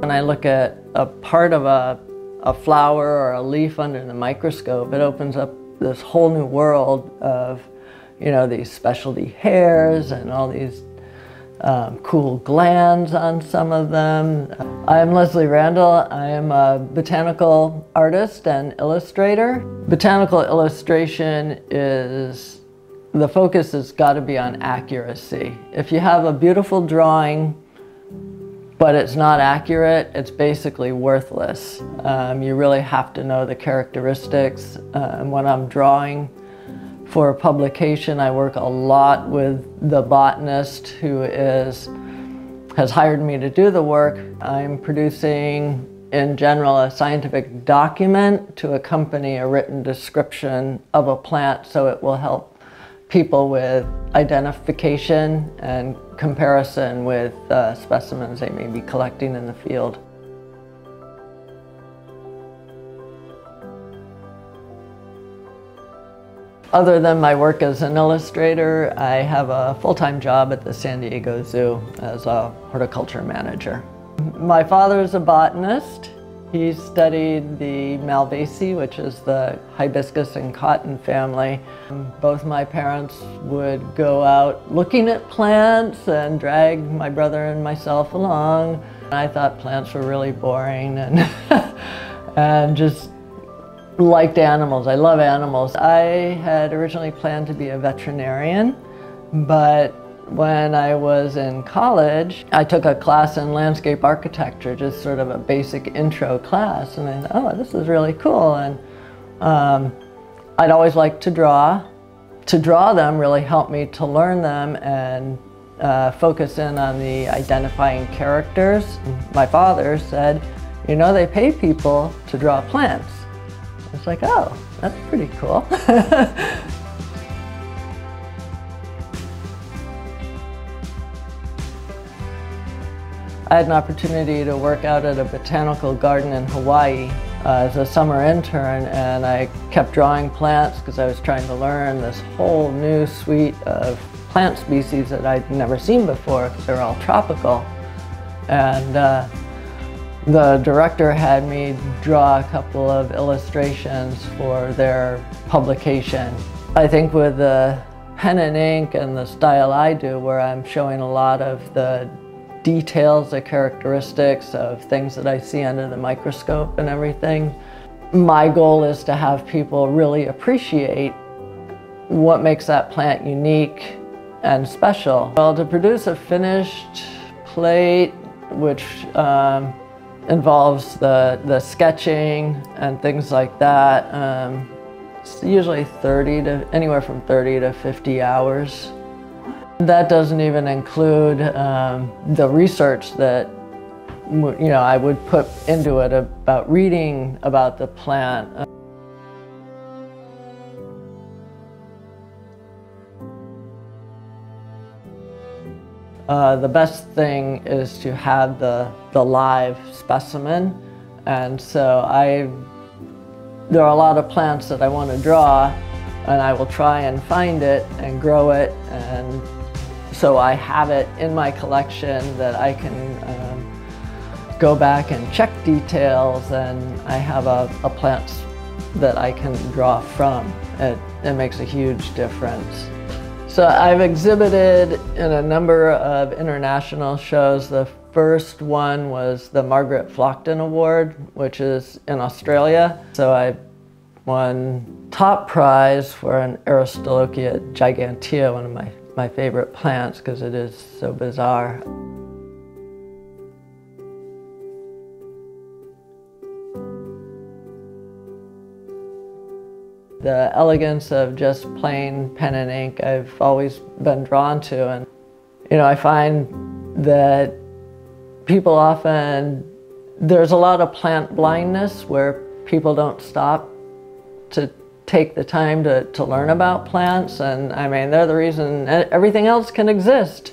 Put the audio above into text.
When I look at a part of a, a flower or a leaf under the microscope, it opens up this whole new world of, you know, these specialty hairs and all these um, cool glands on some of them. I'm Lesley Randall. I am a botanical artist and illustrator. Botanical illustration is, the focus has got to be on accuracy. If you have a beautiful drawing, but it's not accurate, it's basically worthless. Um, you really have to know the characteristics. Um, when I'm drawing, for a publication, I work a lot with the botanist who is has hired me to do the work. I'm producing, in general, a scientific document to accompany a written description of a plant so it will help people with identification and comparison with uh, specimens they may be collecting in the field. Other than my work as an illustrator, I have a full-time job at the San Diego Zoo as a horticulture manager. My father is a botanist. He studied the Malvaceae, which is the hibiscus and cotton family. Um, both my parents would go out looking at plants and drag my brother and myself along. I thought plants were really boring and, and just liked animals. I love animals. I had originally planned to be a veterinarian, but when I was in college, I took a class in landscape architecture, just sort of a basic intro class, and I thought, oh, this is really cool. And um, I'd always liked to draw. To draw them really helped me to learn them and uh, focus in on the identifying characters. My father said, you know, they pay people to draw plants. It's like, oh, that's pretty cool. I had an opportunity to work out at a botanical garden in Hawaii uh, as a summer intern and I kept drawing plants because I was trying to learn this whole new suite of plant species that I'd never seen before because they're all tropical. And uh, the director had me draw a couple of illustrations for their publication. I think with the pen and ink and the style I do where I'm showing a lot of the details, the characteristics of things that I see under the microscope and everything, my goal is to have people really appreciate what makes that plant unique and special. Well, to produce a finished plate, which um, involves the, the sketching and things like that. Um, it's usually 30 to anywhere from 30 to 50 hours. That doesn't even include um, the research that you know I would put into it about reading about the plant. Uh, the best thing is to have the, the live specimen. And so I, there are a lot of plants that I want to draw and I will try and find it and grow it. And so I have it in my collection that I can um, go back and check details and I have a, a plant that I can draw from. It, it makes a huge difference. So I've exhibited in a number of international shows. The first one was the Margaret Flockton Award, which is in Australia. So I won top prize for an Aristolochia gigantea, one of my, my favorite plants because it is so bizarre. The elegance of just plain pen and ink I've always been drawn to and you know I find that people often there's a lot of plant blindness where people don't stop to take the time to, to learn about plants. And I mean they're the reason everything else can exist